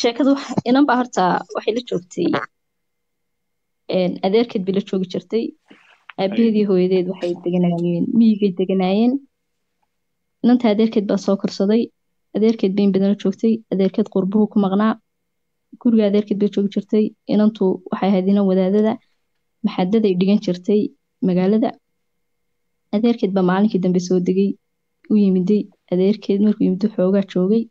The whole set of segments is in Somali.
sheekadu inan baa horta waxay la joogtay adeerkeed bay la joogi jirtay. Aabaheedii hooyadeed waxay deganaayeen miyigay deganaayeen inanta adeerkeed baa soo korsaday adeerkeed bay in badan la joogtay adeerkeed qurbuhu ku maqnaa. Guriga adeerkeed bay joogi jirtay inantu waxay ahayd inan wadaadada maxadaday dhigan jirtay magaalada. Adeerkeed baa maalinkii dambe soo degay u yimiday adeerkeed markuu yimid xoogaa joogay.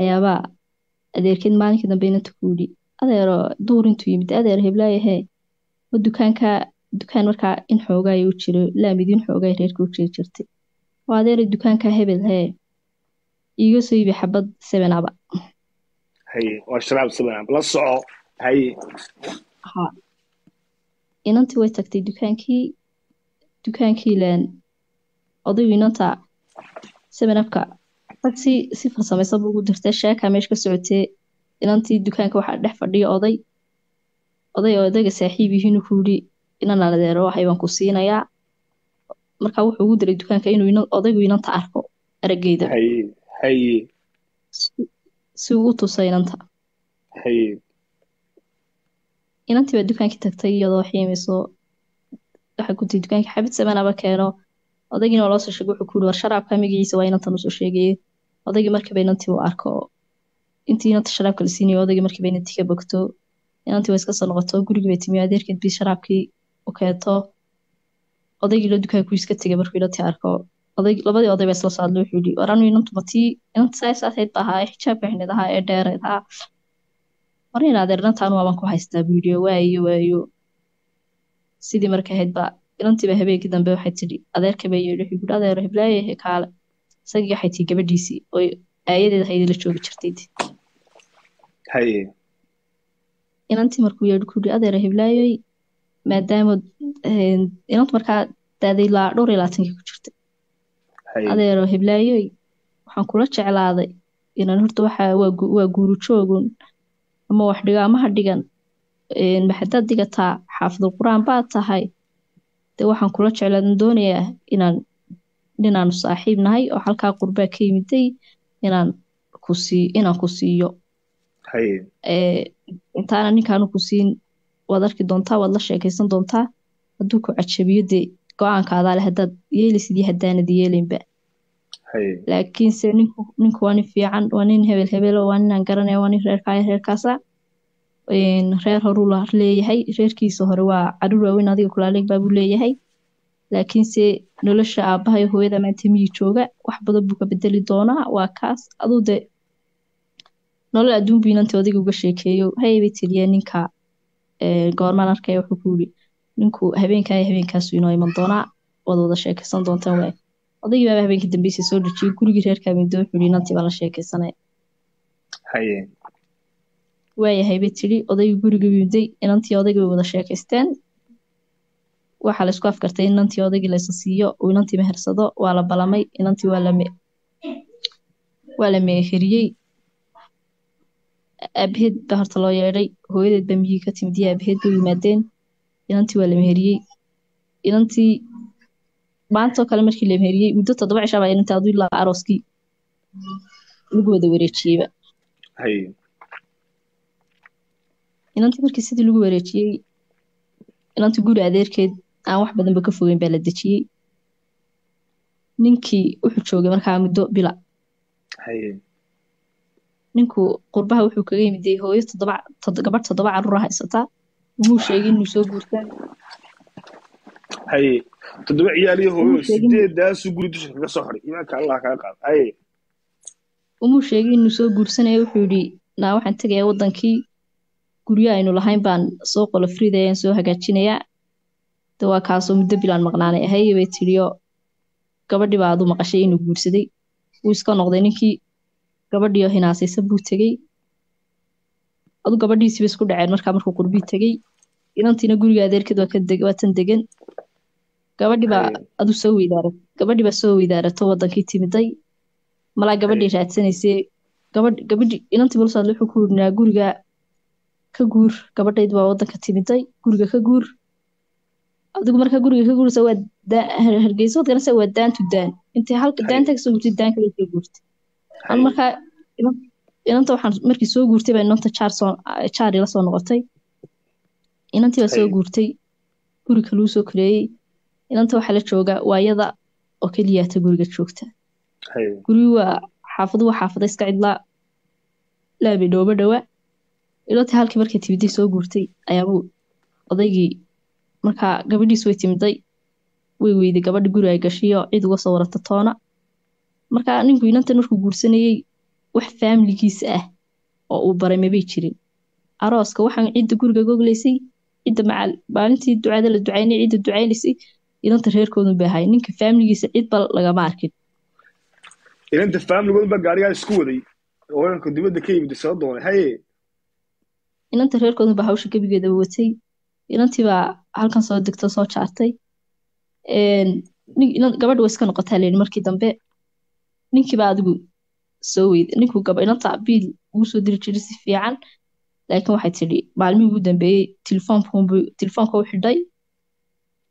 Ayaabaa adeerkeed maalinkii dambe inanta ku yidhi adeero duur intuu yimid adeer heblaayahe ma dukaanka dukaan markaa in xoogaay u jiro laamidin xoogaay reerka u jiri jirtay oo adeeray dukaanka hebel hee iiga soo iibi xabad seven aba haye waa sharaab sabanaab la soco. Haye haa inantii way tagtay dukaankii dukaankii leen. Odaygu inanta seven upka rag si si ugu dirtay sheekaa meesha ka socotee inantii dukaanka waxaa dhex fadhiya oday. Oday oo odayga saaxiib yihiin ku yidhi inan adeero waxay baan ku siinayaa. Marka wuxuu ugu diray dukaanka inuu odaygu inanta arko haye si- si uu u tusa inanta. Inantii baa dukaankii tagtay iyadoo xiimayso waxay ku tihi xabid samanaba keeno. Odaygiina waa loo soo sheegay wuxuu ku yidhi war sharaabka magaciisa waa inantan u soo sheegayey odaygii markiiba inantii uu arko. Intii inanta sharaabka la siinayo odaygii markiiba inantii ka bogto. Inantii waa iska soo noqoto gurigii bay timi adeerkeed bii sharaabkii u keento. Odaygii la dukaankuu iska tegay markuu inantii arko. Labadii oday baa isla hadlay wuxuu yidhi war anu inantu matii inanta saas ahayd baa ahaa ee xijaabka xidhnid ahaa ee dheereed ahaa. War in adeer waabaan ku haystaa buu yidhi waayo waayo. Sidii marka ahayd baa inantiiba habeenkii dambe waxay tidhi adeerka bay yidhi wuxuu yidhi adeero heblaaye kaale isagii waxay tihi gabadhiisii oo aayadeeda haydi la joogi jirtay haye inantii markuu yeedhi ku yidhi adeero heblaayoy maadaama inantu markaa daaday laa dhowr iyo labaatankii ku jirtay adeero heblaayoy waxaan kula jeclaaday inaan horta waxa waa gu- waa guuru joogun ama wax dhigo ama ha dhigan een, ma haddaad dhigataa xaafidul qur'aan baad tahay dee waxaan kula jeclaadan doonayaa inaan inaanu saaxiib nahay oo halkaa qurbaa ka yimiday inaan ku sii inaan ku siiyo. Intaana ninkaanu ku siin waad arki doontaa waad la sheekaysan doontaa hadduu ku cajabiyo dee go'aankaadaa leh haddaad yeelisid iyo haddaanad yeelinba. Haye laakiinse ninku ninku waa nin fiican waa nin hebel hebelo waa ninaan garanaya waa nin reerkaaya reerkaasa reer horuu leeyahay reerkiisa hore waa carruur waaweyn adiga kulaaleeg baabuu leeyahay laakiinse nolosha aabbaha iyo hooyada maanta miyi jooga wax badan buu ka bedeli doonaa. Waa kaas. Aduu de nolol adduun buu inantii odayga uga sheekeeyo. Hay bay tiriya ninka ee, goormaan arkaya wuxuu ku yidhi ninku habeenkaa iyo habeenkaasu inoo iman doonaa. Waad wada sheekaysan doontaan waay odaygii baaba habeenkii dambeysay soo dhejiyey. Gurigii reerkaa mido wuxuu yidhi inantii baa la sheekaysanaya haye. Waayahay bay tidhi odaygii gurigii miday inantii odaygii way wada sheekaysteen waxaa la isku afkartay in inantii odaygii la isa siiyo uu inantii mehersado waa la balamay inantii waa la me waa la meheriyey aabaheed baa horta loo yeedhay hooyadeed baa miyigii ka timid iyo aabaheed bay yimaadeen inantii waa la meheriyey. Inantii maantoo kale markii la meheriyey muddo toddoba cishaa baa inantii aduu ilaa arooskii. Lagu wada wareejiyeyba inantii markii sidii lagu wareejiyey inantii guri adeerkeed aan wax badanba ka fogeyn baa la dejiyey. Ninkii wuxuu joogay markaa muddo bila. Haye ninku qurbaha wuxuu kaga yimiday hooyo gabadh toddoba carruur ah haysataa. Umuu sheegin inuu soo guurtaan haye toddoba ciyaal iyo hooyo sideedaasu guri dusha kaga soo xidhay imaanka allah kaga qaado. Haye umuu sheegin inuu soo guursanayo wuxuu yidhi naa waxaan tegayaa wadankii guryo aynu lahayn baan soo qolo fridayaan soo hagaajinayaa de waa kaasoo muddo bilaan maqnaanay haye bay tiriyo. Gabadhii baa adu maqashay inuu guursaday. Wuu iska noqday ninkii. Gabadhiioo hinaasaysa buu tegey adu gabadhiisiiba isku dhaceen markaa markuu qurbii tegey inantiina guriga adeerkeed waa tan degan gabadhii baa haye adu soo weydaarat gabadhii baa soo weydaarato wadankii timiday. Malaa gabadhii haye raadsanaysay gabadh gabadhii inantii bulsaad wuxuu ku yidhinaa guriga ka guur. Gabadhayd baa wadanka timiday. Guriga ka guur adigu markaa guriga ka guursa hargeysa wadkana se waa daan. Intay halka haye daanta ka soo guurtay daan kale soo guurtay haye markaa inan- inanta waxaan markii soo guurtay baa inanta jaar soo jaar ila soo noqotay. Inantii baa soo guurtay guri kaluu soo kareeyey. Inanta waxaa la jooga waayada oo keliyaata guriga joogta. Gurigi waa xaafadu waa xaafada iska cidlaa laabi dhoobo dhawa ilantii halkii markay timiday soo guurtay ayaabuu odaygii markaa gabadhiis way timiday way weyday gabadhi guri ay gashiyo cid uga soo warata toona. Markaa ninku inantan markuu guursanayey wax faamiligiisa ah oo uu baray mabay jirin. Arooska waxaan cidda guriga goglaysay cidda macal maalintii ducada la ducaynay cidda ducaynaysay inanta reerkoodun bay ahay ninka faamiligiisa cid bal lagama arkin. Inanta faamiligood baa gaarigaa isku waday oo wadanka dibadda ka yimid soo doonay haye. Inanta reerkoodun baa hawsha gebigeeda watay inantii baa halkan soo degto soo jaartay. Gabadha way iska noqotaa leeni markii dambe. Ninkiiba adigu soo weyday ninku gaba inanta biil ugu soo diri jiray si fiican. Laakiin waxay tidhi maalmihii ugu dambeeyey telefoonka u xidhay.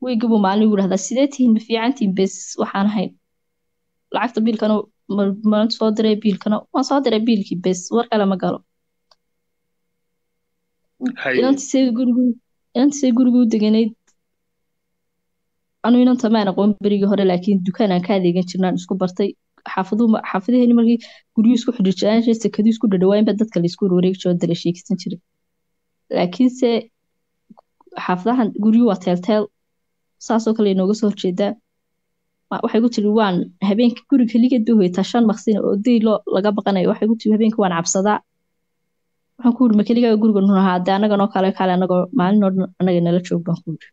Weygibuu maalin ugu dhahdaa sidee tihiin ma fiicantihiin bes? Waxaan ahayn lacagta biilkana ma- ma soo diray biilkana. Waan soo diray biilkii bes war kale ma galo. Haye inantisay gurigu inantisay gurigu u deganayd anu inanta maan aqoon berigii hore laakiin dukaan aan ka adeegan jirnaan isku bartay xaafadaheeni markii guryu isku xidhi jiraan sekadu isku dhadhawaanba dadka la isku wareegi jiro dala sheegsan jiray laakiinse xaafadahan guryu waa teelteel saasoo kale inooga soo horjeedaa Wa- waxay ku tiri waan habeenkii guri keligeed bay hoyataa shan maqsina oo deylo laga baqanayo waxay ku tiri habeenkii waan cabsadaa waxaan ku yiri ma keligaaga guriga nun ahaa dee annaganoo kale kale annagoo maalin oo dhan annaga nala joog baan ku yiri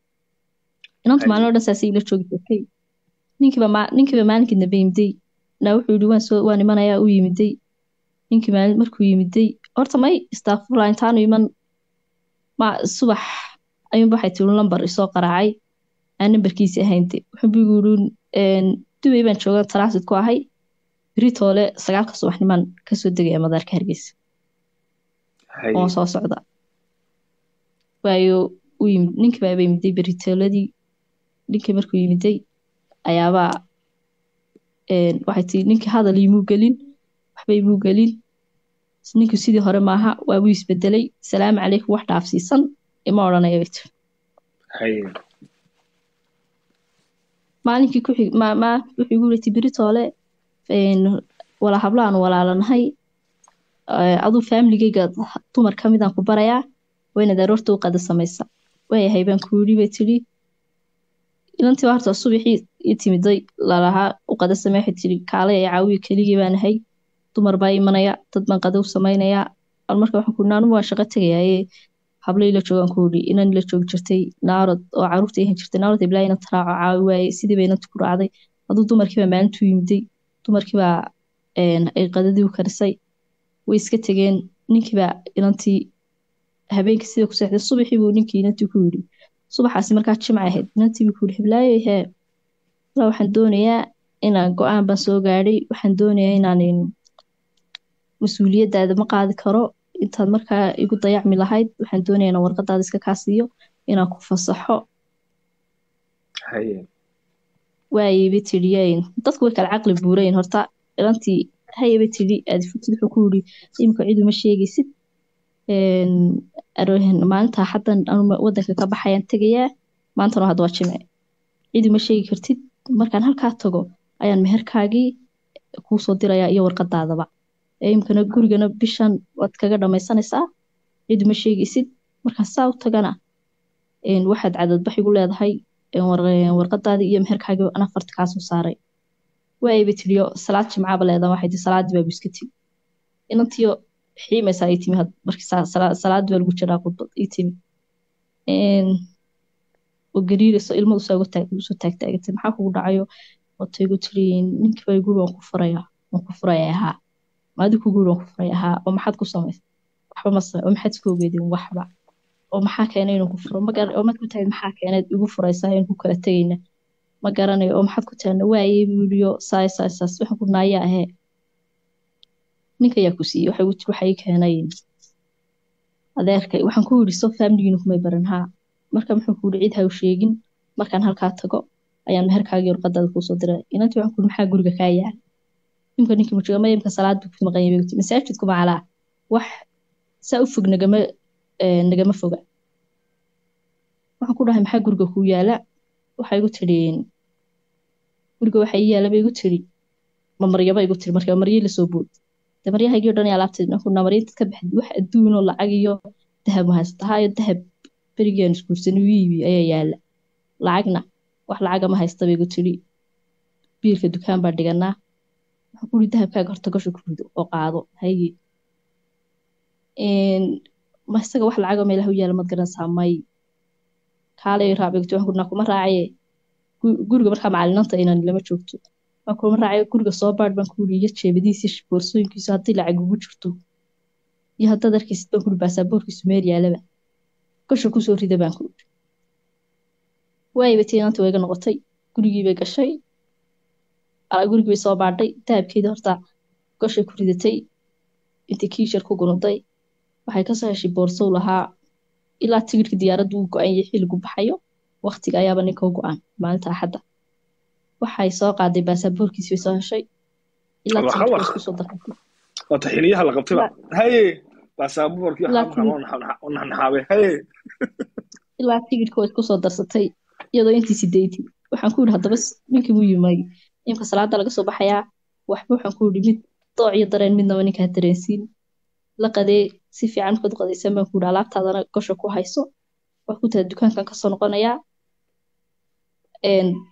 inantu maalin oo dhan saasay ila joogi jirtay. Ninkiiba ninkiiba maalinkii dambe yimiday naa wuxuu yidhi waan soo waan imanayaa u yimiday ninkii maalin markuu yimiday horta may istaafurla intaanu iman. Ma subax ayuunba waxay tiri lambar isoo qaraacay. Aan nambarkiisi ahaynte wuxuu yidhi dubay baan jooga transit ku ahay. Beritoole sagaalka subaxnimaan ka soo degaya madaarka hargeysa oo soo socda waayo ninkii baaba yimiday beritooladii ninkii markuu yimiday ayaabaa waxay tii ninkii hadal imuu gelin waxba imuu gelin ninkii sidii hore maaha waabuu isbedelay salaamu calaykum wax dhaafsiisan ima odhanaya bay haye maalinkii ku xig ma ma wuxuu igu yiri beritoole wala hablaan walaalanahay aduu faamiligeyga dumar ka midaan ku barayaa waa inaad aroorta u qada samaysa. Waayahay baan ku yidhi bay tidhi. Inantii baa horta subaxii ii timiday lalahaa u qada waxay tidhi. Kaalay ee caawiya keligii baan ahay. Dumar baa imanaya dad baan qada u samaynayaa marka waxaan ku naanu waa shaqo tegayaaye hablay la joogaan ku yidhi inan joogi jirtay. Naarod oo carruurta yahan jirtay naarod iblaa inanta raaco caawi waaye sidii bay inanta ku raacday. Aduu dumarkiibaa maalintuu yimiday dumarkiibaa ay qadadii u karisay way iska tegeen. Ninkiibaa inantii habeenkii sida ku seexday. Subaxii buu ninkii inantii ku yidhi. Subaxaasi markaa jimca ahayd. Inantii buu ku yidhi hiblaayo hee walaa waxaan doonayaa inaan go'aan baan soo gaadhay. Waxaan doonayaa inaan in- mas'uuliyaddaada ma qaadi karo. Intaad markaa igu dayacmi lahayd. Waxaan doonayaa inaan warqadaada iska kaa siiyo inaan ku fasaxo. Haye waayay bay tidhi "Een, dadku way kala caqli buurayn horta. Inantii hayay bay tidhi aad futid wuxuu ku yidhi imika cid uma sheegaysid maalinta haddan wadanka ka baxayaan tegayaa maantana hadda waa jimce cid uma sheegi kartid markaan halkaa tago ayaan meherkaagii kuu soo dirayaa iyo warqadaadaba imikana gurigana bishan waad kaga dhamaysanaysaa cid uma sheegaysid markaa saa u tagana waxaad cadadbax igu leedahay warqadaadii iyo meherkaagii aan afarta kaa soo saaray waayay bay tidhi "Yo, salaad jimcaaba leedahay waxay tihi salaadii iska timi inantiyo xiimaysaa ii timi salaa- salaadii baa lagu jiraa khudbad ii timi. Oo gariirayso ilmadu saa ugu soo taagtaagatay maxaa kugu dhacayo? Wato igu tiri ninkii baa guri waan ku furayaa waan ku furayaa haa maadi ku guri waan ku furayaa haa oo maxaad ku samaysay waxba ma samay oo maxaad iska ogeedeen waxba? Oo maxaa keenay inaan ku furo? Oo maad ku tahay maxaa keenay igu furaysaa in ku kala tegayna ma garanayo oo maxaad ku tahayna waayey buu yidhi "Yo, saay saay saas. Waxaan ku naayaa ahee ninka ayaa ku siiyey waxay ugu- waxa ii keenay adeerkay waxaan ku yidhi so faamiligiina kumay baran haa. Marka muxuu ku yidhi cid ha u sheegin. Markaan halkaa tago ayaan meherkaagii warqadaada kuusoo diray. Inantii waxaan ku maxaa guriga kaa yaalla imka ninkii ma jooga imka salaad ku maqan yahay masaajidku macalaa. Wax saa u fog nagama eh, nagama foga. Waxaan ku dhahay maxaa guriga kuu yaalla waxay igu tidhi guriga waxa ii yaalla bay igu tidhi. Ma maryaba igu tidhi marka maryo la soo bood. De maryahaygii o dhan iyo alaabteed ku naa marya intaad ka baxdid wax adduun oo lacag iyo dahab ma haysta haayo dahab berigaan isguursanay iibi ayaa yaalla lacagna wax lacaga ma haysta bay igu tidhi. Biilka dukaan baa dhiganaa waxaan ku yidhi dahabkaaga horta gasho ku rido oo qaado Een, ma wax lacaga meelaha u yaalla mad garanaysaa may kaalay raacay kuma raacaye gu- guriga markaa macalinanta inaan lama joogto waan kuma raacayo guriga soo baadh baan ku yidhi iyo jeebadiisa iyo boorsooyinkiisa haddii lacag ugu jirto iyo haddaad arkaysid baan ku yidhi baasaboorkiisu meel yaalaba gasho ku soo rida baan ku yidhi waayba tii inanta way iga noqotay gurigii bay gashay gurigii soo baadhay dahabkeeda horta gashay ku ridatay intii kiishar ku gunuday waxay ka soo heshay boorsow lahaa ilaa tigirka diyaaraddu uu go-an yahay xilligu baxayo waqtiga ayaaba ninka u go-an maalinta axadda waxay soo qaaday baasaboorkiisi bay soo heshay waa taxiniyaha la qabtayba haye baasaboorkii haye ilaa tigirka way isku soo darsatay iyadoo intii sideetii waxaan ku yidhi haddaba ninkii wuu yimay imka salaada laga soo baxayaa waxba waxaan ku yidhi mid dooc iyo dareen midnaba ninkaa dareensiin la qadee si fiican markaad u qadaysan baan ku yidhi alaabtaadana gasho ku hayso wax ku tahay dukaankan ka soo noqonayaa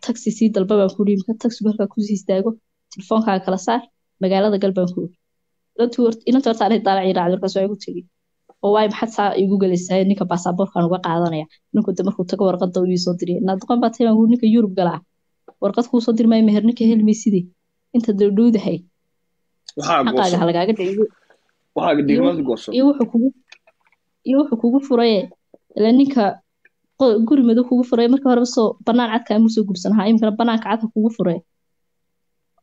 taxi sii dalba baan ku yidhi marka taxigu halkaa ku sii istaago tilefoonkaaga kala saar magaalada gal baan ku yidhi inantii hort- inantii horta anay daalac raacday markaas waa igu tiri oo waay maxaad saa igu gelaysaa ninka baasaboorkaan uga qaadanaya. Ninku de markuu tago warqadda uu ii soo diriya naadqon baa tahay baan ninka yurub galaa warqad kuu soo dirmaya meher ninka helmaysidii inta dowdhowdahay xaqaaga halagaaga dhigo iyo wuxuu kugu furaye ilaa ninka guri madow kugu furay. Marka horeba soo banaan cadka amuu soo gursan ahaa. Imikana banaanka cadka kugu furay.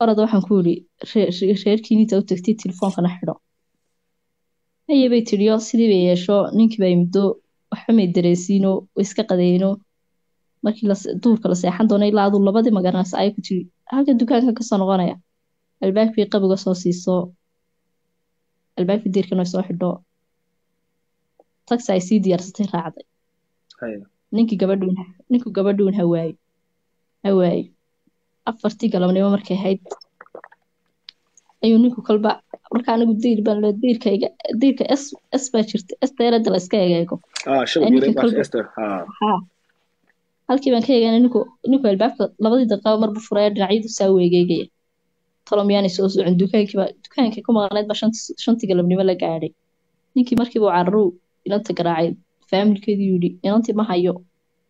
Orada waxaan ku yidhi ree- ree- reerkiinita u tagtay tilefoonkana xidho. Haye bay tidhiyo sidii bay yeesho. Ninkii baa yimiddo waxba may dareensiino way iska qadeyno markii duhurka la seexan doono ilaa aduu labadii magaranaysa ayay ku tiri halka dukaanka ka soo noqonaya albaabkii qabiga soo siiso albaabkii diirkan way soo xidho. Taxi ay sii diyaarsatay raacday. Ninkii gabadhuun ninkuu gabadhuun hawaayo hawaayo afartii galabnimo markay ahayd ayuu ninku kolba marka anigu diir baan loo diirkayga diirka s s baa jirta s dheerada la iska egeego ah haa halkii baan ka eegana ninku ninku albaabka labadii daqiiqo marbu furaya dhinacyadu saa u tolo miyaanay soo socon dukaankii ku maqnayd baa shantii galabnimo la gaadhay. Ninkii markiiba uu cararow inanta garaacay faamilkeedii yidhi inantii ma hayo.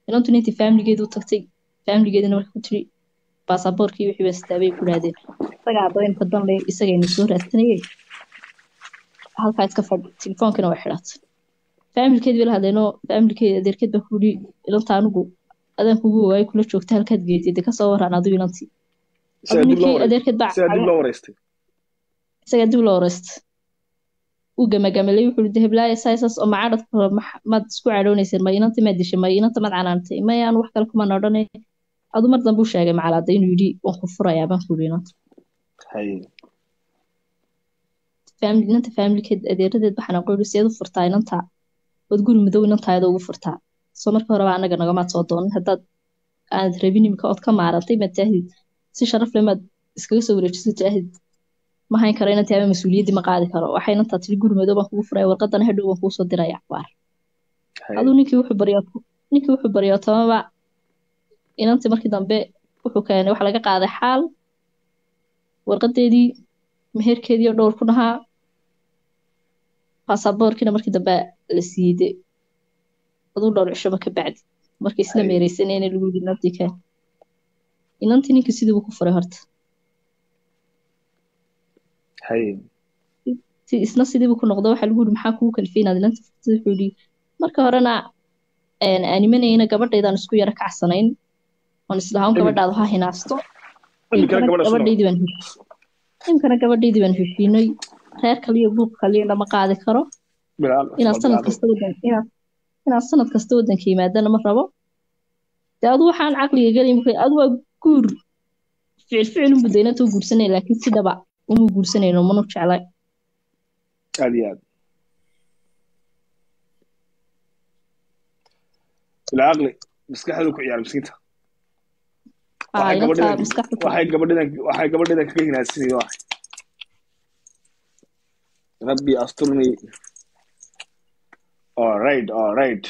Inantu nintii faamiligeedu u tagtay faamiligeedina marka ku tiri baasaboorkii wixii baa istaabay ku dhahdeen isagaa haddaba dan le isagayna soo raadsanayey halkaa iska fadhi telefoonkina waa xidhatay faamilkeed bay la hadleenoo faamilkeed adeerkeed baa ku inanta anigu adaan kugu ogaay kula joogta halkaad geedid dee ka soo waraan adigu inantii isagaa dib loo wareystay uu gamagamelay wuxuu yidhi heblaaya saasas oo macadhadka hore maad isku cadhoonayseen ma inanta maad dishay ma inanta maad canaantay maya aan wax kale kumaan odhane adu mar dambe u sheegay macalaada inuu yidhi waan ku furayaa baan ku yidhi inanta inanta familkeed adeeradeed waxaan aqoon seed u furtaa inanta. Ood guri madow inantaada ugu furtaa. Soo marka horeba anaga nagamaad soo doonin. Haddaad aanad rabin imika ood ka maarantay maad taahdid si sharaf leh maad iskaga soo wareejiso taahdid ma hayn karo inantii ama mas'uuliyaddii ma qaadi karo. Waxay inantaa tiri guri madow baan kugu furaya warqadana hadhow baan kuu soo diraya akhbaar aduu ninkii wuxuu baryo ninkii wuxuu baryootamaba inantii markii dambe wuxuu keenay waxa laga qaaday xaal warqadeedii meherkeedii oo dhowr ku dhahaa baasaboorkiina markii dambe la siiyey aduu dhowr cishaba ka bacdi. Markii isla Ay. meereysanayna lagu yidhi inantii keen inantii ninkii sidii buu ku furay horta isna sidii buu ku noqdo waxaa lagu yidhi maxaa kugu kalifay inaad inanta furtid wuxuu yidhi marka horena een, aan imanayna gabadhaydaan isku yara kacsanayn oon islahaan gabadhaadu ha hinaasto imikana imkana gabadhaydii baan heshiinay reer kaliyo buuq kaliyo lama qaadi karo inaad sanad kasta inaad sanad kasta yimaadana ma rabo dee adu waxaan caqliga gelin adu waa guur ficil ficilunbu de inatuu guursanaya laakiin sidaba umuu guursanayno manu jeclay aad iyo aad ilaa aqli maskaxdu ku ciyaar miskiinta. Waxay gabadheeda kaga hinaadsinay ah rabbi asturni. All right.